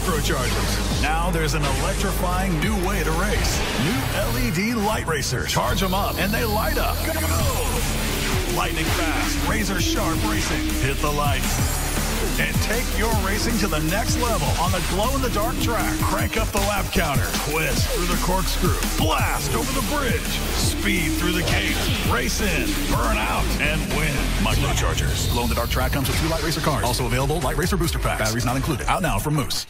microchargers. Now there's an electrifying new way to race. New LED light racers. Charge them up and they light up. Go! Lightning fast, razor sharp racing. Hit the lights. And take your racing to the next level on the glow-in-the-dark track. Crank up the lap counter. Twist through the corkscrew. Blast over the bridge. Speed through the gate. Race in, burn out, and win. Microchargers. Glow-in-the-dark track comes with two Light Racer cars. Also available Light Racer booster packs. Batteries not included. Out now from Moose.